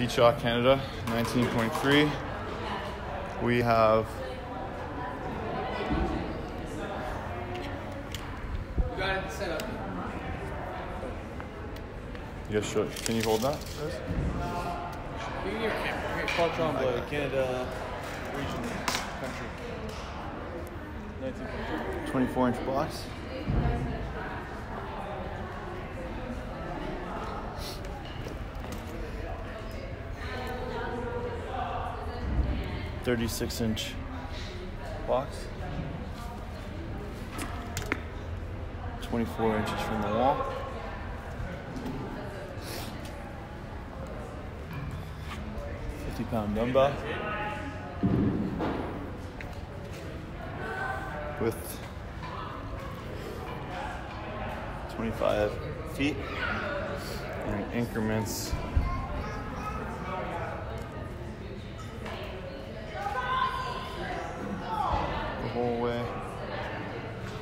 Pete Canada, 19.3. We have You got it set up. guys should, can you hold that? Tremblay, Canada, region, country. 19.3. 24 inch box. Thirty-six inch box. Twenty-four inches from the wall. Pound dumbbell. With 25 feet and increments.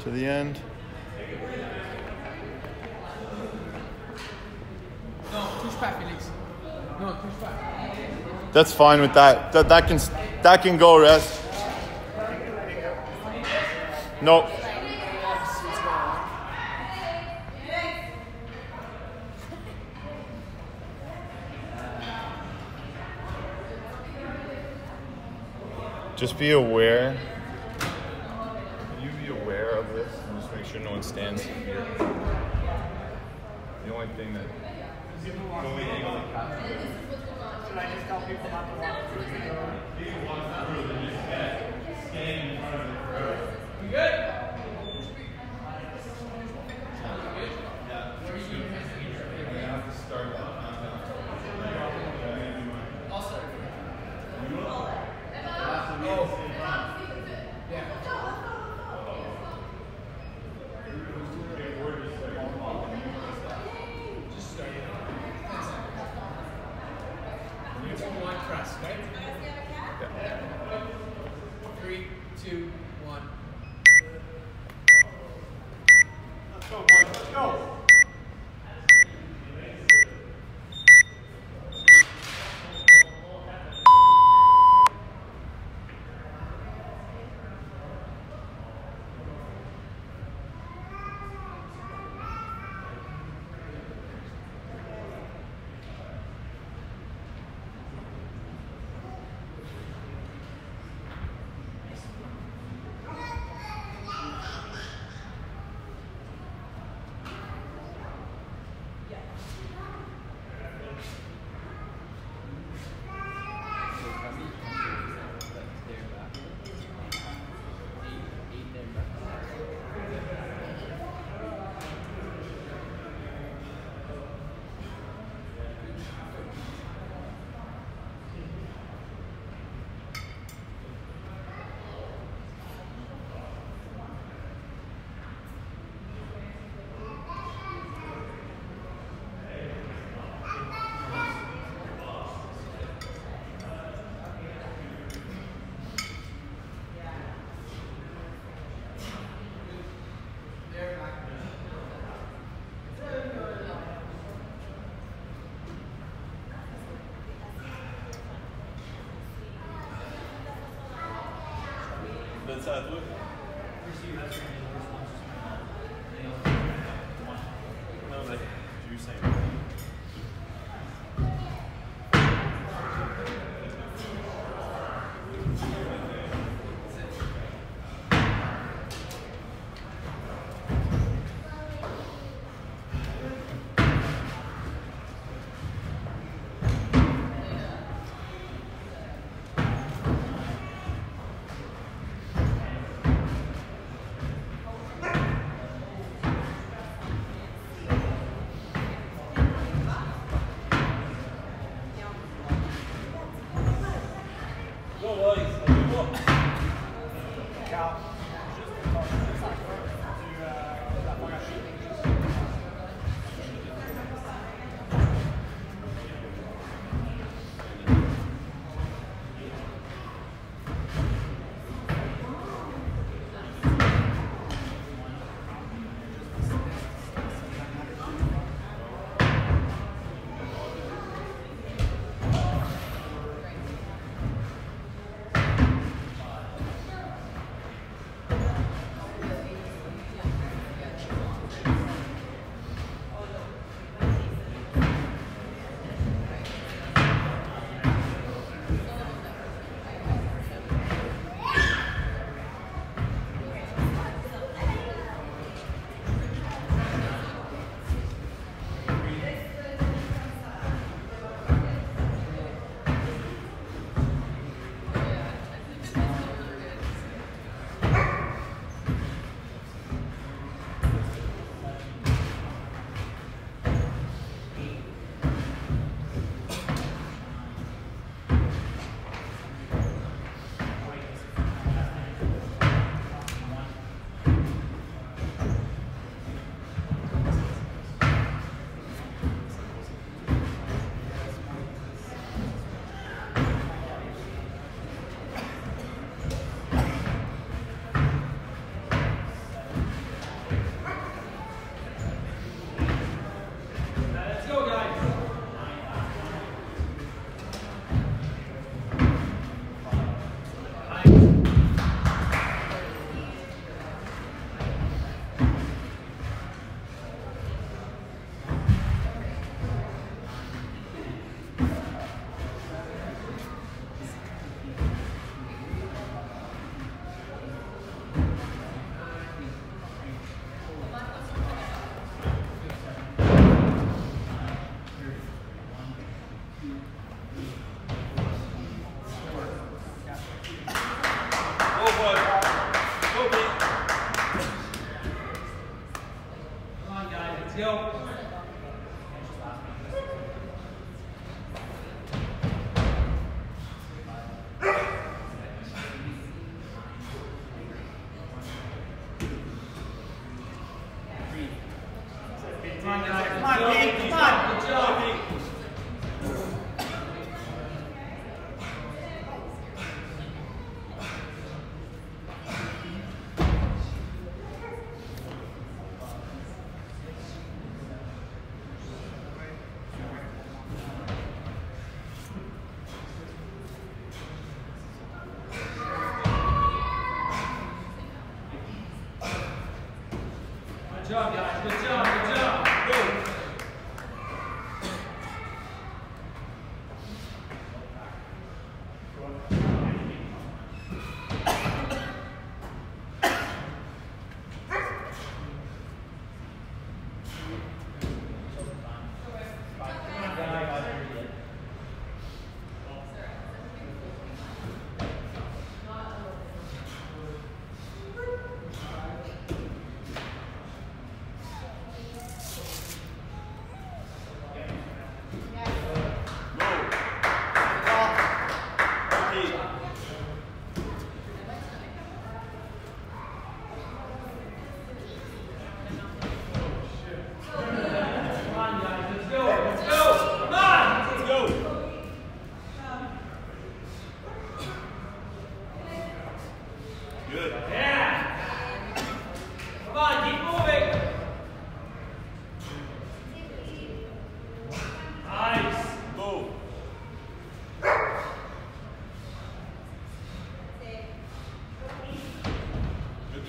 To the end. No, touche pas, Félix. No, touche pas. That's fine with that. That, that can that can go rest. Nope. Just be aware. Can you be aware of this and just make sure no one stands here? The only thing that the only angle that captures One press, right? Three, two, one. Ben Saat, look.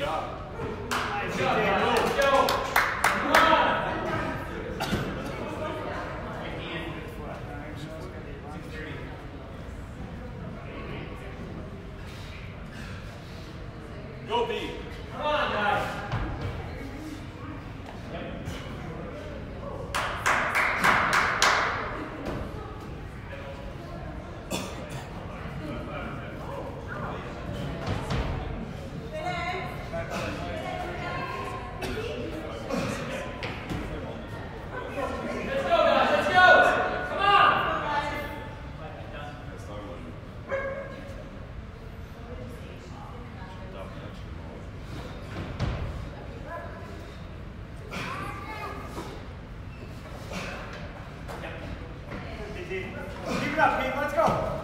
job. Keep it up, Pete. Let's go.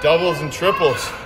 Doubles and triples.